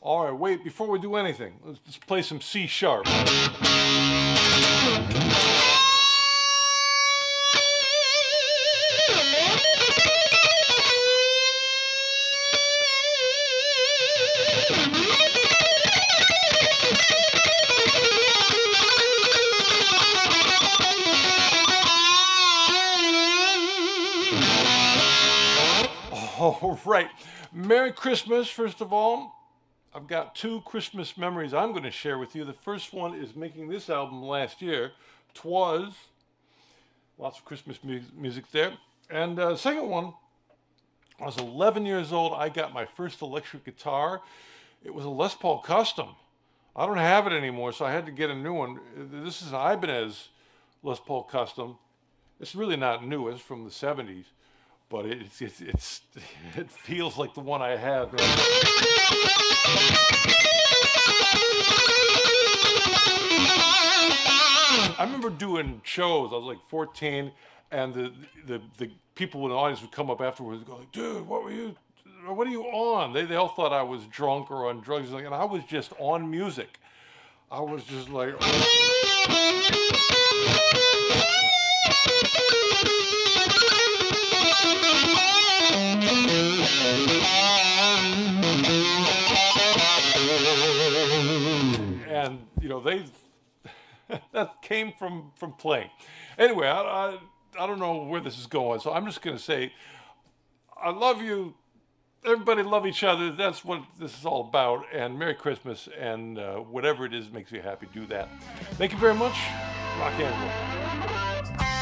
All right, wait, before we do anything, let's just play some C sharp. All right. Merry Christmas, first of all. I've got two Christmas memories I'm going to share with you. The first one is making this album last year, Twas. Lots of Christmas mu- music there. And uh, the second one, I was 11 years old. I got my first electric guitar. It was a Les Paul Custom. I don't have it anymore, so I had to get a new one. This is an Ibanez Les Paul Custom. It's really not new, it's from the 70s but it's, it's, it's it feels like the one I have. I remember doing shows. I was like 14, and the the, the people in the audience would come up afterwards and go, like, "Dude, what were you? What are you on?" They they all thought I was drunk or on drugs, and I was just on music. I was just like. Oh. and you know they that came from from playing. Anyway, I, I, I don't know where this is going, so I'm just gonna say I love you. Everybody love each other. That's what this is all about. And Merry Christmas and uh, whatever it is makes you happy. Do that. Thank you very much. Rock and roll.